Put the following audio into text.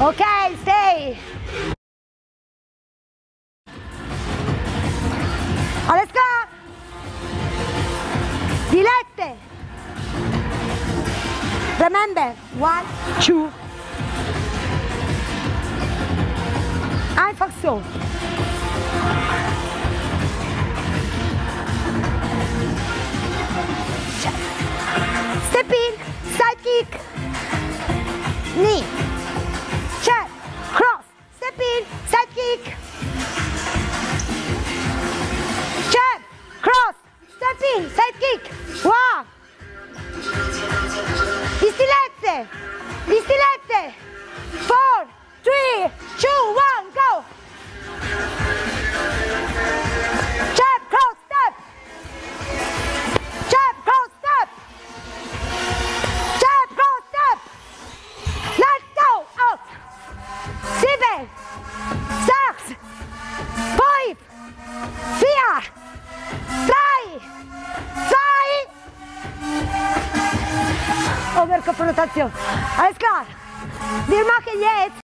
Okay, stay. Alles klar? Oh, Die letzte. Remember, one, two. Einfach so. Step in, side kick. Knee. Side kick. One. confrontación. Alles klar. Wir machen jetzt.